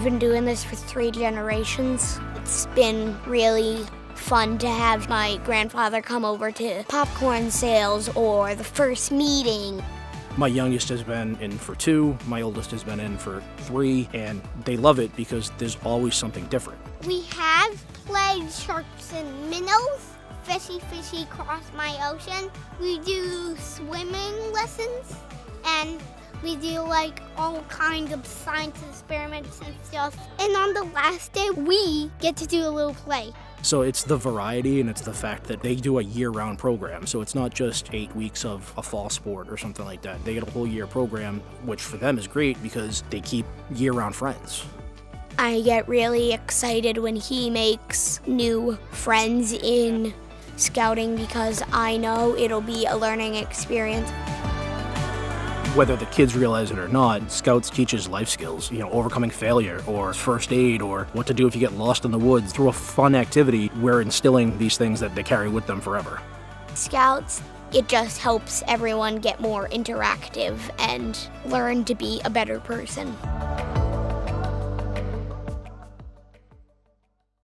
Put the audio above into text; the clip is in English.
We've been doing this for three generations. It's been really fun to have my grandfather come over to popcorn sales or the first meeting. My youngest has been in for two, my oldest has been in for three, and they love it because there's always something different. We have played sharks and minnows, fishy fishy cross my ocean. We do swimming lessons and we do like all kinds of science experiments and stuff. And on the last day, we get to do a little play. So it's the variety and it's the fact that they do a year round program. So it's not just eight weeks of a fall sport or something like that. They get a whole year program, which for them is great because they keep year round friends. I get really excited when he makes new friends in scouting because I know it'll be a learning experience. Whether the kids realize it or not, Scouts teaches life skills, you know, overcoming failure or first aid or what to do if you get lost in the woods. Through a fun activity, we're instilling these things that they carry with them forever. Scouts, it just helps everyone get more interactive and learn to be a better person.